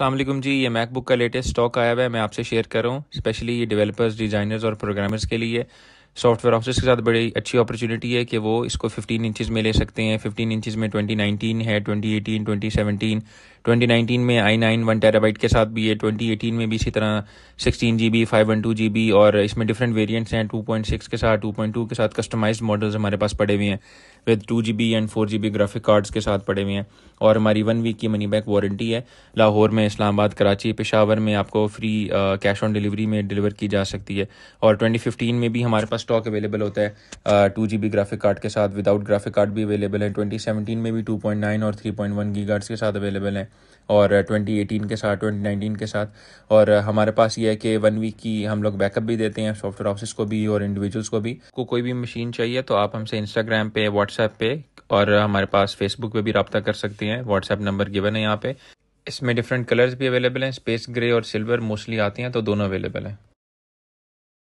अल्लाम जी, ये मैकबुक का latest stock आया हुआ है, मैं आपसे शेयर कर रहा हूँ, स्पेशली ये डेवलपर्स डिज़ाइनर्स और प्रोग्रामर्स के लिए। सॉफ्टवेयर हाउसेस के साथ बड़ी अच्छी अपॉर्चुनिटी है कि वो इसको 15 इंचज़ में ले सकते हैं 15 इंचज़ में 2019 है 2018 2017 2019 में आई नाइन वन टेराबाइट के साथ भी है 2018 में भी इसी तरह sixteen G B five one two G B और इसमें डिफरेंट वेरियंट्स हैं 2.6 के साथ 2.2 के साथ कस्टमाइज्ड मॉडल्स हमारे पास पड़े हुए हैं। With two G B and four G B graphic cards के साथ पड़े हुए हैं। और हमारी वन वीक की मनी बैक वारंटी है। लाहौर में, इस्लामाबाद, कराची, पेशावर में आपको फ्री कैश ऑन डिलीवरी में डिलीवर की जा सकती है। और 2015 में भी हमारे पास स्टॉक अवेलेबल होता है two G B graphic card के साथ। विदाउट ग्राफिक कार्ड भी अवेलेबल है। 2017 में भी 2.9 और 3.1 गीगार्ड्स के साथ अवेलेबल है। और 2018 के साथ 2019 के साथ। और हमारे पास ये है कि वन वीक की हम लोग बैकअप भी देते हैं सॉफ्टवेयर ऑफ़िस को भी और इंडिविजुअल्स को भी। को कोई भी मशीन चाहिए तो आप हमसे इंस्टाग्राम पे व्हाट्सएप पे और हमारे पास फेसबुक पे भी रबता कर सकते हैं। व्हाट्सएप नंबर गिवन है यहाँ पे। इसमें डिफरेंट कलर्स भी अवेलेबल हैं। स्पेस ग्रे और सिल्वर मोस्टली आती हैं तो दोनों अवेलेबल हैं।